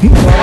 hmm